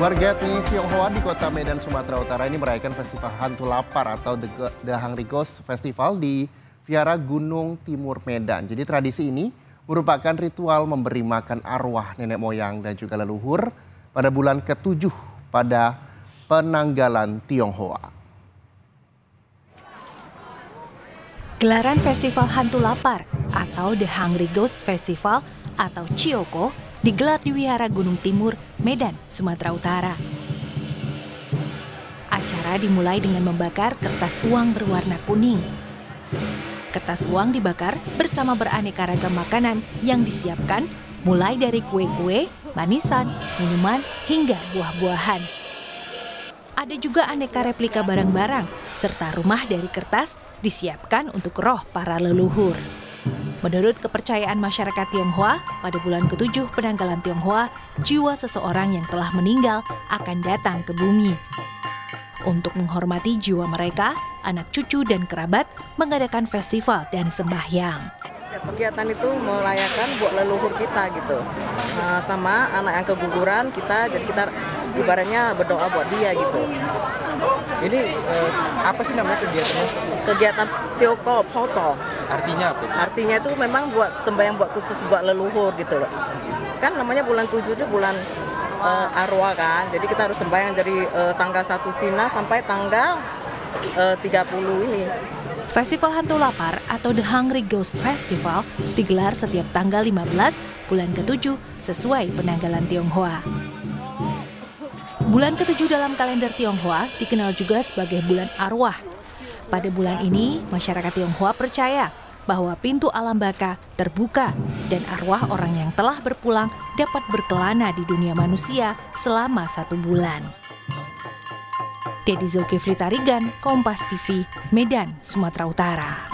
Warga etnis Tionghoa di kota Medan, Sumatera Utara ini merayakan Festival Hantu Lapar atau The, The Hungry Ghost Festival di Viara Gunung Timur Medan. Jadi tradisi ini merupakan ritual memberi makan arwah nenek moyang dan juga leluhur pada bulan ke-7 pada penanggalan Tionghoa. Gelaran Festival Hantu Lapar atau The Hungry Ghost Festival atau Cioko digelar di Wihara Gunung Timur, Medan, Sumatera Utara. Acara dimulai dengan membakar kertas uang berwarna kuning. Kertas uang dibakar bersama beraneka ragam makanan yang disiapkan mulai dari kue-kue, manisan, minuman, hingga buah-buahan. Ada juga aneka replika barang-barang, serta rumah dari kertas disiapkan untuk roh para leluhur. Menurut kepercayaan masyarakat Tionghoa, pada bulan ketujuh penanggalan Tionghoa, jiwa seseorang yang telah meninggal akan datang ke bumi. Untuk menghormati jiwa mereka, anak cucu dan kerabat mengadakan festival dan sembahyang. Kegiatan itu merayakan buat leluhur kita gitu, nah, sama anak yang keguguran kita, jadi kita ibaratnya berdoa buat dia gitu. Ini eh, apa sih namanya kegiatannya? Kegiatan Tioko Foto. Artinya apa? Artinya itu memang buat sembahyang buat khusus buat leluhur gitu loh. Kan namanya bulan 7 itu bulan uh, arwah kan. Jadi kita harus sembahyang dari uh, tanggal 1 Cina sampai tanggal uh, 30 ini. Festival Hantu Lapar atau The Hungry Ghost Festival digelar setiap tanggal 15 bulan ke-7 sesuai penanggalan Tionghoa. Bulan ketujuh dalam kalender Tionghoa dikenal juga sebagai bulan arwah. Pada bulan ini, masyarakat Tionghoa percaya bahwa pintu alam baka terbuka dan arwah orang yang telah berpulang dapat berkelana di dunia manusia selama satu bulan. Dedi Zulkifli Tarigan, Kompas TV, Medan, Sumatera Utara.